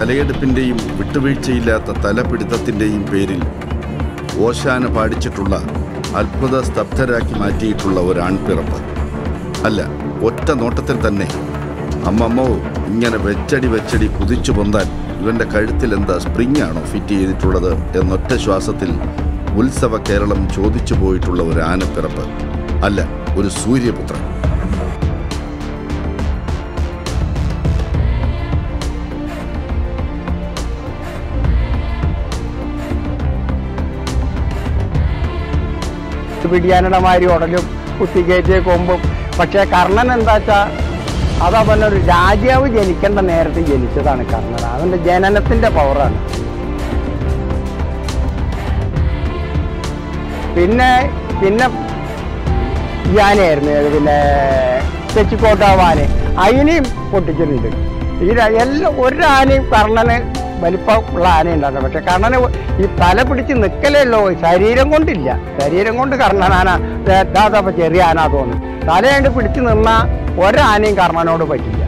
തലയെടുപ്പിന്റെയും വിട്ടുവീഴ്ചയില്ലാത്ത തലപിടുത്തത്തിന്റെയും പേരിൽ ഓശാന പാടിച്ചിട്ടുള്ള അത്ഭുത സ്തബ്ധരാക്കി മാറ്റിയിട്ടുള്ള ഒരാൺപിറപ്പ്. അല്ല ഒറ്റ നോട്ടത്തിൽ തന്നെ. അമ്മമ്മോ ഇങ്ങനെ വെച്ചടി വെച്ചടി കുതിച്ചു പൊന്താൻ ഇവന്റെ കഴുത്തിൽ എന്താ സ്പ്രിംഗ് ആണോ ഫിറ്റ് ചെയ്തിട്ടുള്ളത് എന്നൊറ്റ ശ്വാസത്തിൽ ഉത്സവ കേരളം ചോദിച്ചു പോയിട്ടുള്ള ഒരു ആനപ്പിറപ്പ്. അല്ല ഒരു സൂര്യപുത്രൻ. പിടിയാനയുടെ മാതിരി ഉടലും കുത്തിക്കയറ്റിയ കൊമ്പും. പക്ഷേ കർണൻ എന്താ വെച്ചാ അത് അവനൊരു രാജാവ് ജനിക്കേണ്ട നേരത്തെ ജനിച്ചതാണ് കർണൻ. അവന്റെ ജനനത്തിന്റെ പവറാണ് പിന്നെ പിന്നെ യാനയായിരുന്നു. പിന്നെ പിന്നെ തെച്ചിക്കോട്ടാവാന് അതിനെയും പൊട്ടിച്ചിട്ടുണ്ട്. ഈ എല്ലാ ഒരു ആനയും കർണന് വലിപ്പമുള്ള ആന ഉണ്ടായിരുന്നു പക്ഷെ കർണന് ഈ തല പിടിച്ച് നിൽക്കലേ ഉള്ളൂ ശരീരം കൊണ്ടില്ല. ശരീരം കൊണ്ട് കർണനാന ദാദാപ്പ ചെറിയ ആന തോന്നും. തലയുണ്ട് പിടിച്ച് നിന്ന ഒരാനയും കർണനോട് പറ്റില്ല.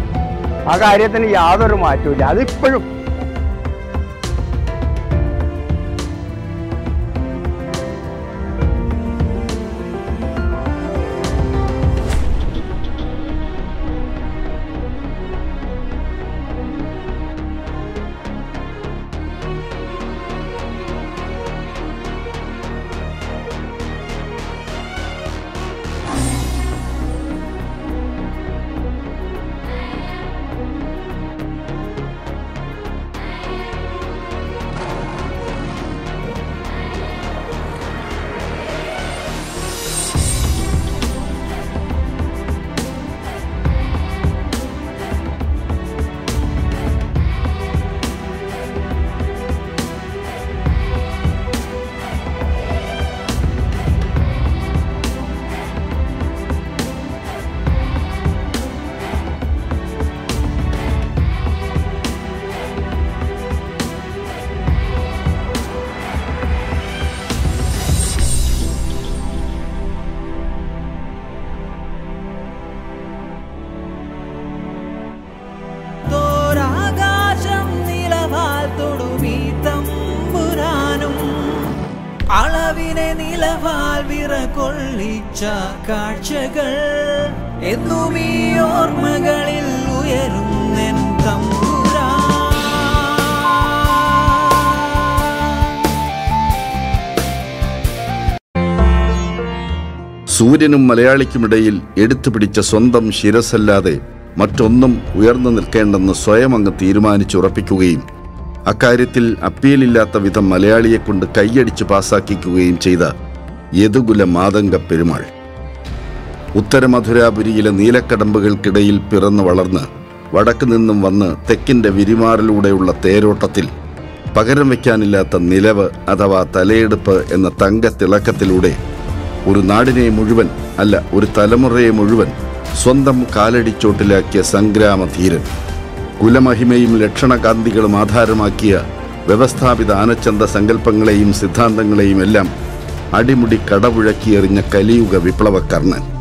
ആ കാര്യത്തിന് യാതൊരു മാറ്റവും അതിപ്പോഴും അളവിനെ നിലവാൽ വിറകൊള്ളിച്ച കാഴ്ചകൾ എന്നും ഈ ഓർമ്മകളിൽ ഉയരുന്നെൻ സൂര്യനും മലയാളിക്കുമിടയിൽ എടുത്തു പിടിച്ച സ്വന്തം ശിരസല്ലാതെ മറ്റൊന്നും ഉയർന്നു നിൽക്കേണ്ടെന്ന് സ്വയം അങ്ങ് തീരുമാനിച്ചുറപ്പിക്കുകയും അക്കാര്യത്തിൽ അപ്പീലില്ലാത്ത വിധം മലയാളിയെക്കൊണ്ട് കൈയടിച്ച് പാസാക്കിക്കുകയും ചെയ്ത യദുകുല മാതംഗ പെരുമാൾ. ഉത്തരമധുരാപുരിയിലെ നീലക്കടമ്പുകൾക്കിടയിൽ പിറന്നു വളർന്ന് വടക്ക് നിന്നും വന്ന് തെക്കിന്റെ വിരിമാറിലൂടെയുള്ള തേരോട്ടത്തിൽ പകരം വയ്ക്കാനില്ലാത്ത നിലവ് അഥവാ തലയെടുപ്പ് എന്ന തങ്ക തങ്കത്തിളക്കത്തിലൂടെ ഒരു നാടിനെ മുഴുവൻ അല്ല ഒരു തലമുറയെ മുഴുവൻ സ്വന്തം കാലടിച്ചോട്ടിലാക്കിയ സംഗ്രാമധീരൻ. കുലമഹിമയും ലക്ഷണകാന്തികളും ആധാരമാക്കിയ വ്യവസ്ഥാപിത ആനച്ചന്ത സങ്കല്പങ്ങളെയും സിദ്ധാന്തങ്ങളെയും എല്ലാം അടിമുടി കടപുഴക്കിയെറിഞ്ഞ കലിയുഗ വിപ്ലവകർണൻ ും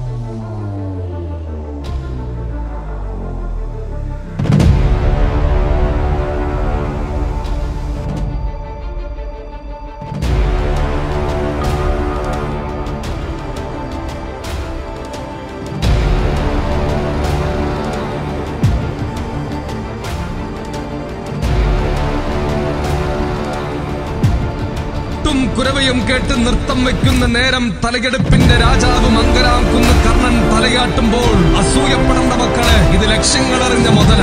കുരവയും കേട്ട് നൃത്തം വെക്കുന്ന നേരം തലകെടുപ്പിന്റെ രാജാവ് മംഗലാം കുന്ന് കർണൻ തലയാട്ടുമ്പോൾ അസൂയപ്പെടേണ്ട മക്കളെ ഇത് ലക്ഷ്യങ്ങളറിഞ്ഞ മുതല.